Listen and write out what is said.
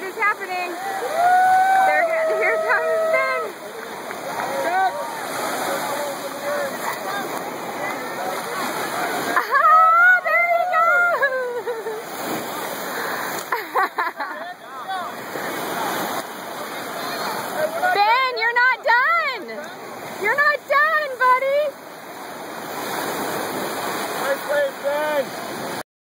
What is happening? They're getting, here's how it's. Stop. Ah, there he goes. ben, you're not done. You're not